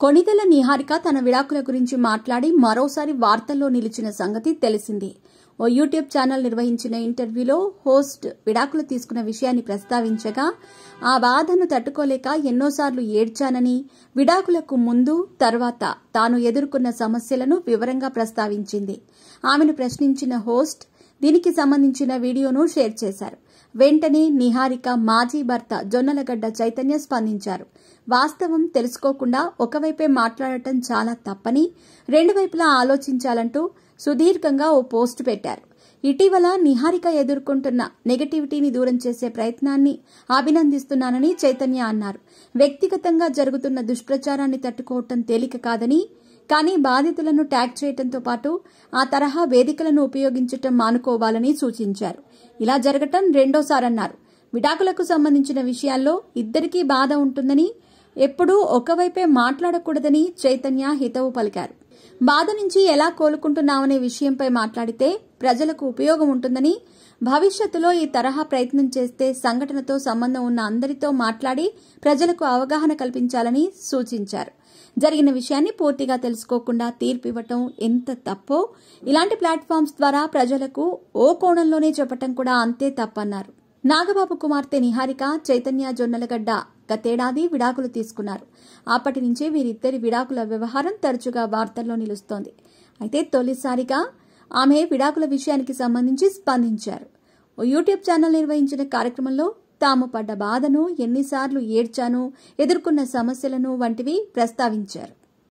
కొణిదెల నిహారిక తన విడాకుల గురించి మాట్లాడి మరోసారి వార్తల్లో నిలిచిన సంగతి తెలిసిందే. ఓ యూట్యూబ్ ఛానల్ నిర్వహించిన ఇంటర్వ్యూలో హోస్ట్ విడాకులు తీసుకున్న విషయాన్ని ప్రస్తావించగా ఆ బాధను తట్టుకోలేక ఎన్నోసార్లు ఏడ్చానని విడాకులకు ముందు తర్వాత తాను ఎదుర్కొన్న సమస్యలను వివరంగా ప్రస్తావించింది. ఆమెను ప్రశ్నించిన హోస్ట్ దీనికి సంబంధించిన వీడియోను షేర్ చేశారు. వెంటనే నిహారిక మాజీ భర్త జొన్నలగడ్డ చైతన్య స్పందించారు. వాస్తవం తెలుసుకోకుండా ఒకవైపే మాట్లాడటం చాలా తప్పని రెండు వైపులా ఆలోచించాలంటూ సుదీర్ఘంగా ఓ పోస్టు పెట్టారు. ఇటీవల నిహారిక ఎదుర్కొంటున్న నెగటివిటీని దూరం చేసే ప్రయత్నాన్ని అభినందిస్తున్నానని చైతన్య అన్నారు. వ్యక్తిగతంగా జరుగుతున్న దుష్ప్రచారాన్ని తట్టుకోవటం తేలిక కాదని కానీ బాధితులను ట్యాగ్ చేయడంతో పాటు ఆ తరహా వేదికలను ఉపయోగించటం మానుకోవాలని సూచించారు. ఇలా జరగటం రెండోసారన్నారు. విడాకులకు సంబంధించిన విషయాల్లో ఇద్దరికీ బాధ ఉంటుందని ఎప్పుడూ ఒకవైపే మాట్లాడకూడదని చైతన్య హితవు పలికారు. బాధ నుంచి ఎలా కోలుకుంటున్నామనే విషయంపై మాట్లాడితే ప్రజలకు ఉపయోగం ఉంటుందని భవిష్యత్తులో ఈ తరహా ప్రయత్నం చేస్తే సంఘటనతో సంబంధం ఉన్న అందరితో మాట్లాడి ప్రజలకు అవగాహన కల్పించాలని సూచించారు. జరిగిన విషయాన్ని పూర్తిగా తెలుసుకోకుండా తీర్పు ఇవ్వటం ఎంత తప్పో ఇలాంటి ప్లాట్ఫామ్స్ ద్వారా ప్రజలకు ఓ కోణంలోనే చెప్పటం కూడా అంతే తప్పన్నారు. నాగబాబు కుమార్తె నిహారిక చైతన్య జొన్నలగడ్డ గతేడాది విడాకులు తీసుకున్నారు. అప్పటి నుంచే వీరిద్దరి విడాకుల వ్యవహారం తరచుగా వార్తల్లో నిలుస్తోంది. అయితే తొలిసారిగా ఆమె విడాకుల విషయానికి సంబంధించి స్పందించారు. ఓ యూట్యూబ్ ఛానల్ నిర్వహించిన కార్యక్రమంలో తాము పడ్డ బాధను ఎన్నిసార్లు ఏడ్చాను ఎదుర్కొన్న సమస్యలను వంటివి ప్రస్తావించారు.